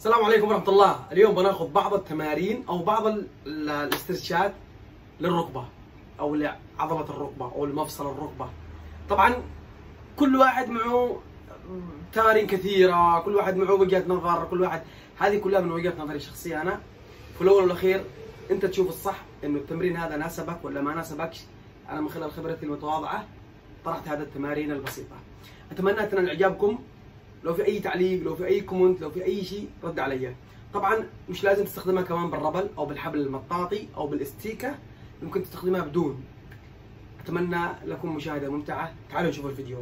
السلام عليكم ورحمة الله، اليوم بناخذ بعض التمارين أو بعض ال- ال- الاسترتشات للركبة أو لعضلة الركبة أو لمفصل الركبة. طبعا كل واحد معه تمارين كثيرة، كل واحد معه وجهة نظر، كل واحد هذه كلها من وجهة نظري الشخصية أنا. في الأول والأخير أنت تشوف الصح إنه التمرين هذا ناسبك ولا ما ناسبكش. أنا من خلال خبرتي المتواضعة طرحت هذه التمارين البسيطة. أتمنى تنال إعجابكم لو في أي تعليق لو في أي كومنت لو في أي شيء رد علي. طبعا مش لازم تستخدمها كمان بالربل أو بالحبل المطاطي أو بالاستيكه ممكن تستخدمها بدون. أتمنى لكم مشاهدة ممتعة. تعالوا نشوف الفيديو.